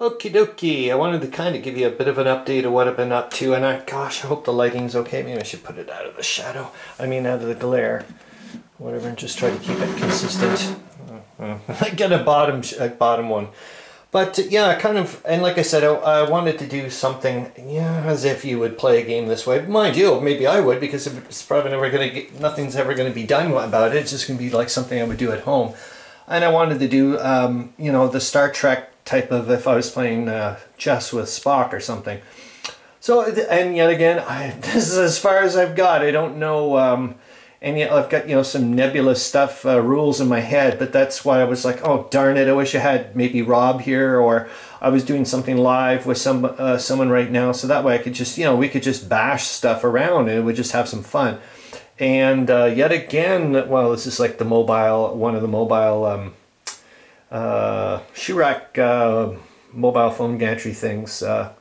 Okie dokie, I wanted to kind of give you a bit of an update of what I've been up to, and I, gosh, I hope the lighting's okay. Maybe I should put it out of the shadow, I mean out of the glare. Whatever, and just try to keep it consistent. I get a bottom, a bottom one. But yeah, kind of, and like I said, I, I, wanted to do something, yeah, as if you would play a game this way. Mind you, maybe I would, because it's probably never going to get, nothing's ever going to be done about it. It's just going to be like something I would do at home. And I wanted to do, um, you know, the Star Trek type of if I was playing uh, chess with Spock or something. So, and yet again, I, this is as far as I've got. I don't know, um, and yet I've got, you know, some nebulous stuff, uh, rules in my head, but that's why I was like, oh, darn it, I wish I had maybe Rob here, or I was doing something live with some uh, someone right now, so that way I could just, you know, we could just bash stuff around and we just have some fun. And uh, yet again, well, this is like the mobile, one of the mobile um, uh, Chirac uh, mobile phone gantry things. Uh,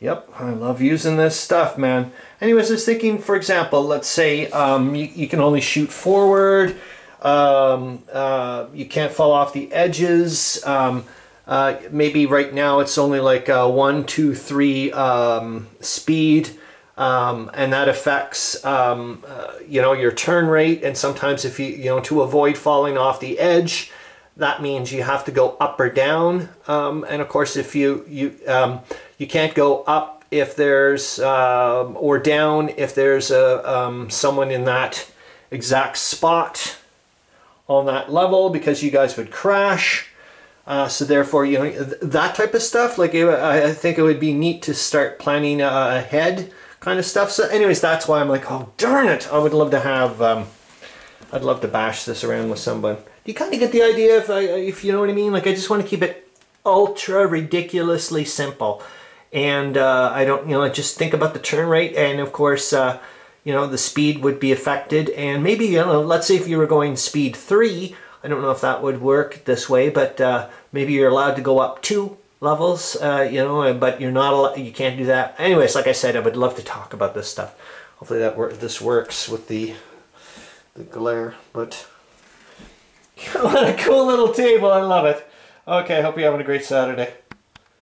yep, I love using this stuff, man. Anyways, I was thinking, for example, let's say um, you, you, can only shoot forward, um, uh, you can't fall off the edges. Um, uh, maybe right now it's only like a one, two, three um, speed. Um, and that affects um, uh, you know your turn rate and sometimes if you you know to avoid falling off the edge that means you have to go up or down. Um, and of course, if you you um, you can't go up if there's uh, or down if there's a um, someone in that exact spot on that level because you guys would crash. Uh, so therefore, you know that type of stuff. Like I think it would be neat to start planning uh, ahead, kind of stuff. So, anyways, that's why I'm like, oh darn it! I would love to have. Um, I'd love to bash this around with someone you kind of get the idea if, I, if you know what I mean? Like I just want to keep it ultra ridiculously simple. And uh, I don't, you know, just think about the turn rate and of course, uh, you know, the speed would be affected. And maybe, you know, let's say if you were going speed three, I don't know if that would work this way, but uh, maybe you're allowed to go up two levels, uh, you know, but you're not allowed, you can't do that. Anyways, like I said, I would love to talk about this stuff. Hopefully that wor this works with the, the glare, but what a cool little table. I love it. Okay, hope you're having a great Saturday.